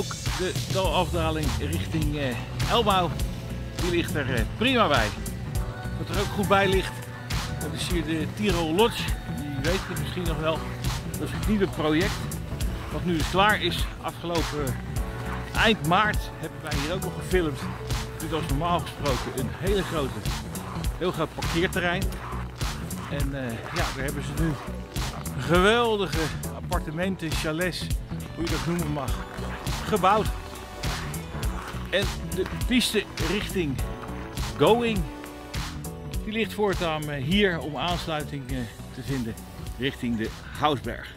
ook de dalafdaling richting uh, Elbouw. Die ligt er uh, prima bij. Wat er ook goed bij ligt, dat is hier de Tiro Lodge. Die weet het misschien nog wel. Dat is het nieuwe project. Wat nu dus klaar is. Afgelopen eind maart hebben wij hier ook nog gefilmd. Dit was normaal gesproken een hele grote, heel groot parkeerterrein. En ja, daar hebben ze nu geweldige appartementen, chalets, hoe je dat noemen mag, gebouwd. En de piste richting Going, die ligt voortaan hier om aansluiting te vinden richting de Housberg.